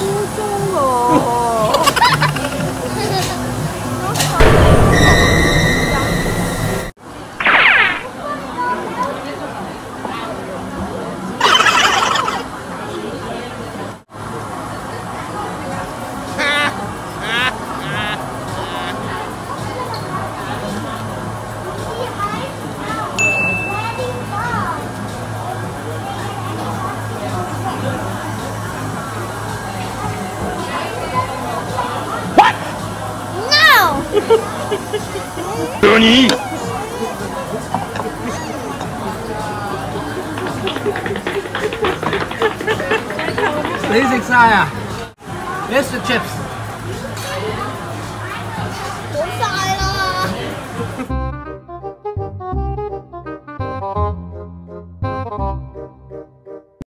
初中哦。Johnny，你食晒啊？Yes the chips。好晒啦。